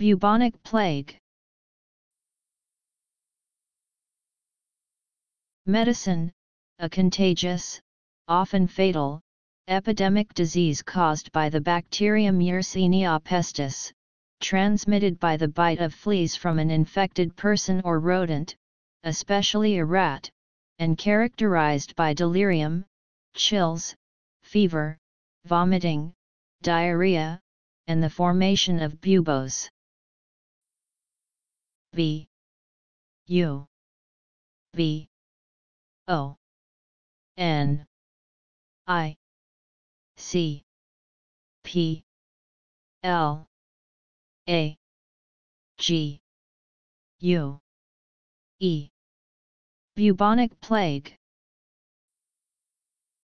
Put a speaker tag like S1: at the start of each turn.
S1: Bubonic plague Medicine, a contagious, often fatal, epidemic disease caused by the bacterium Yersinia pestis, transmitted by the bite of fleas from an infected person or rodent, especially a rat, and characterized by delirium, chills, fever, vomiting, diarrhea, and the formation of buboes. B. U. B. O. N. I. C. P. L. A. G. U. E. Bubonic plague